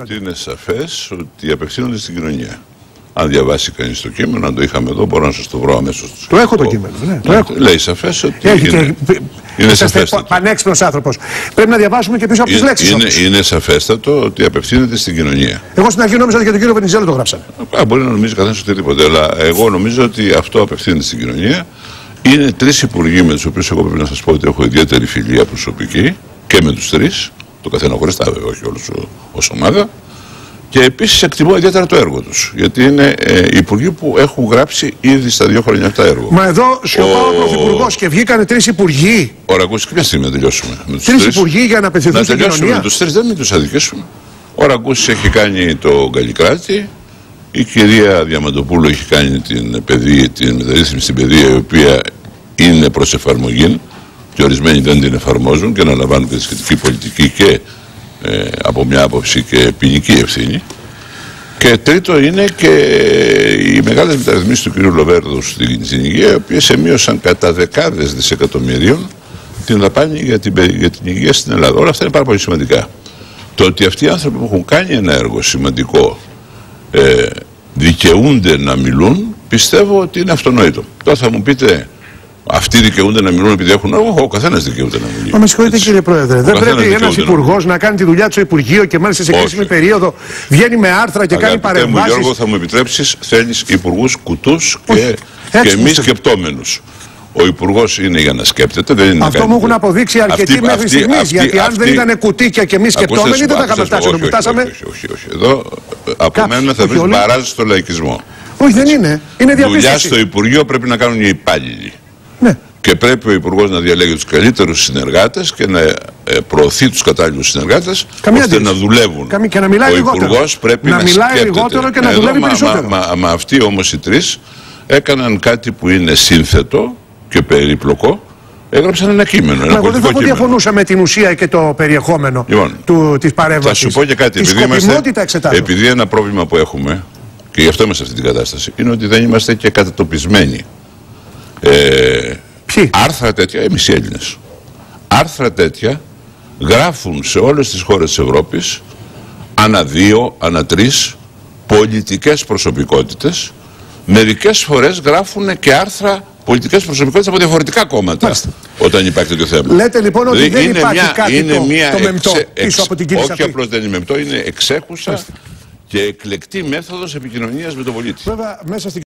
ότι είναι σαφές ότι απευθύνονται στην κοινωνία. Αν διαβάσει κανείς το κείμενο, αν το είχαμε εδώ, μπορώ να σας το βρω αμέσως. Το έχω το κείμενο. Ναι, το έχω. Λέει σαφές ότι. Έχει είναι, και... είναι Είσαστε σαφέστατο. πανέξυπνος άνθρωπος. Πρέπει να διαβάσουμε και πίσω από τις Είναι, λέξεις. είναι, είναι σαφέστατο ότι απευθύνεται στην κοινωνία. Εγώ στην αρχή νόμιζα ότι για τον κύριο Βενιζέλο το γράψανε. Α, μπορεί να νομίζει καθένας οτιδήποτε, αλλά εγώ νομίζω ότι αυτό απευθύνεται στην κοινωνία. Είναι τρεις υπουργοί με τους οποίους εγώ πρέπει να σας πω ότι έχω ιδιαίτερη φιλία προσωπική και με τους τρεις. Το καθένα χωριστά, βέβαια, όχι όλους ως ομάδα. Και επίσης εκτιμώ ιδιαίτερα το έργο τους. Γιατί είναι ε, υπουργοί που έχουν γράψει ήδη στα δύο χρόνια αυτά έργο. Μα εδώ σιωπά ο Ο- Πρωθυπουργός και βγήκανε τρεις υπουργοί. Ωραία, ακούστε και μια στιγμή να τελειώσουμε. Με τους Τρεις τρεις. υπουργοί για να απευθυνθούν Να στην τελειώσουμε κοινωνία. με τους τρεις, δεν μην τους αδικήσουμε. Ο Ραγκούση έχει κάνει το Γκαλικράτη. Η κυρία Διαμαντοπούλου έχει κάνει την, παιδεία, την μεταρρύθμιση στην παιδεία, η οποία είναι προς εφαρμογή και ορισμένοι δεν την εφαρμόζουν και αναλαμβάνουν και τη σχετική πολιτική και ε, από μια άποψη και ποινική ευθύνη. Και τρίτο είναι και οι μεγάλες μεταρρυθμίσεις του κ. Λοβέρδου στην στην υγεία, οι οποίες εμείωσαν κατά δεκάδες δισεκατομμυρίων την δαπάνη για την, παι- για την υγεία στην Ελλάδα. Όλα αυτά είναι πάρα πολύ σημαντικά. Το ότι αυτοί οι άνθρωποι που έχουν κάνει ένα έργο σημαντικό ε, δικαιούνται να μιλούν, πιστεύω ότι είναι αυτονόητο. Τώρα θα μου πείτε, αυτοί δικαιούνται να μιλούν επειδή έχουν έργο, ο καθένας δικαιούται να μιλεί. Μα με συγχωρείτε Έτσι. κύριε Πρόεδρε, δεν καθένας πρέπει ένας δικαιούται να υπουργός να κάνει τη δουλειά του στο Υπουργείο και μάλιστα σε Όχι. κρίσιμη περίοδο βγαίνει με άρθρα και κάνει Αγαπητέ μου παρεμβάσεις. Γιώργο, θα μου επιτρέψεις, θέλεις υπουργούς κουτούς και, Όχι. και Έτσι μη μου στέλνει. σκεπτόμενους. Ο υπουργός είναι για να σκέπτεται, δεν είναι να Αυτό κάνει μου έχουν το- αποδείξει αρκετοί Αυτή- μέχρι αυτή- στιγμής. αυτή- Γιατί αν δεν αυτή- ήταν κουτίκια και εμείς Ακούστε, σκεπτόμενοι, δεν θα ακούστε, είχαμε φτάσει εδώ όχι, που φτάσαμε. Όχι, όχι, όχι, όχι. Εδώ ε, από Κάποιοι, μένα θα όχι βρεις όλοι. μπαράζ στο λαϊκισμό. Όχι, δεν είναι. Είναι Δουλειά στο διαπίστωση. Υπουργείο πρέπει να κάνουν οι υπάλληλοι. Ναι. Και πρέπει ο Υπουργός να διαλέγει τους καλύτερους συνεργάτες και να ε, προωθεί τους κατάλληλους συνεργάτες Καμία ώστε να αντίρρηση. δουλεύουν. Καμία- και να μιλάει ο λιγότερο. Υπουργός πρέπει Να να, μιλάει σκέπτεται. λιγότερο και να Εδώ, δουλεύει μα, περισσότερο. Μα, μα, μα αυτοί όμως οι τρεις έκαναν κάτι που είναι σύνθετο και περίπλοκο. Έγραψαν ένα κείμενο. Ένα Μα εγώ δεν θα πολιτικό πω κείμενο. διαφωνούσα με την ουσία και το περιεχόμενο Λοιπόν, του, της Θα παρέμβασης. σου πω και κάτι. Της Επειδή, σκοπιμότητα εξετάζω. επειδή ένα πρόβλημα που έχουμε, και γι' αυτό είμαστε σε αυτή την κατάσταση, είναι ότι δεν είμαστε και κατατοπισμένοι. Ε, Ποιοι; άρθρα τέτοια, εμεί οι Έλληνες. Άρθρα τέτοια γράφουν σε όλες τις χώρες της Ευρώπης ανά δύο, ανά τρεις πολιτικές προσωπικότητες μερικές φορές γράφουν και άρθρα πολιτικές προσωπικότητες από διαφορετικά κόμματα Μάλιστα. όταν υπάρχει τέτοιο θέμα. Λέτε λοιπόν ότι Δηλαδή, δεν είναι υπάρχει μια- κάτι είναι το- μια το μεμπτό πίσω από την κίνηση Όχι αυτή. απλώς δεν είναι μεμπτό, είναι εξέχουσα και εκλεκτή μέθοδος επικοινωνίας με τον πολίτη. Βέβαια, μέσα στην